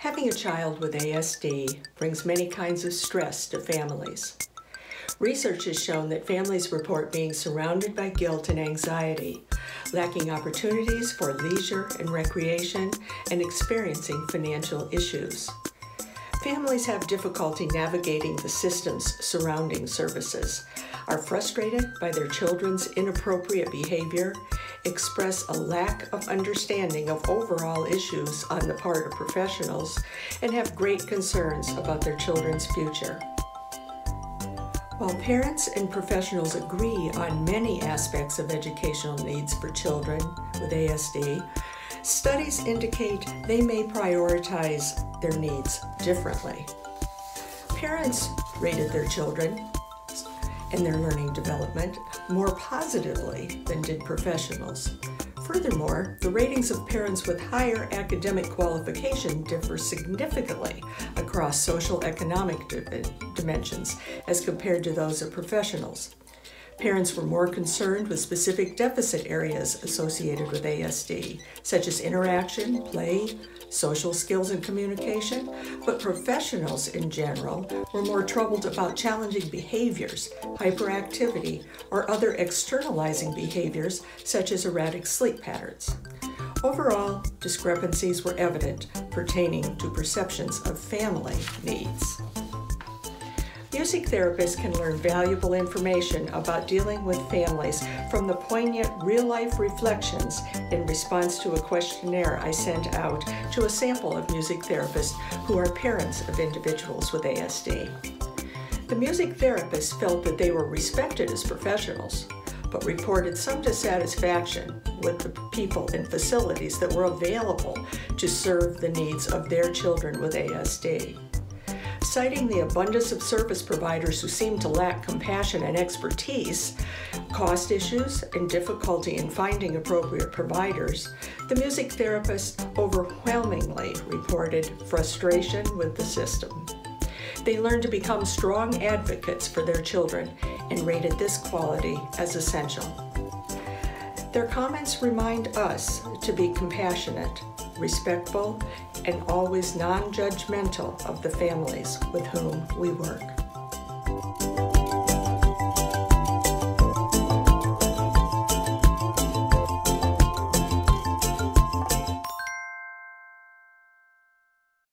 Having a child with ASD brings many kinds of stress to families. Research has shown that families report being surrounded by guilt and anxiety, lacking opportunities for leisure and recreation, and experiencing financial issues. Families have difficulty navigating the systems surrounding services, are frustrated by their children's inappropriate behavior, express a lack of understanding of overall issues on the part of professionals, and have great concerns about their children's future. While parents and professionals agree on many aspects of educational needs for children with ASD, studies indicate they may prioritize their needs differently. Parents rated their children and their learning development more positively than did professionals. Furthermore, the ratings of parents with higher academic qualification differ significantly across social economic dimensions as compared to those of professionals. Parents were more concerned with specific deficit areas associated with ASD, such as interaction, play, social skills, and communication, but professionals in general were more troubled about challenging behaviors, hyperactivity, or other externalizing behaviors such as erratic sleep patterns. Overall, discrepancies were evident pertaining to perceptions of family needs. Music therapists can learn valuable information about dealing with families from the poignant real life reflections in response to a questionnaire I sent out to a sample of music therapists who are parents of individuals with ASD. The music therapists felt that they were respected as professionals, but reported some dissatisfaction with the people and facilities that were available to serve the needs of their children with ASD citing the abundance of service providers who seem to lack compassion and expertise, cost issues, and difficulty in finding appropriate providers, the music therapist overwhelmingly reported frustration with the system. They learned to become strong advocates for their children and rated this quality as essential. Their comments remind us to be compassionate respectful, and always non judgmental of the families with whom we work.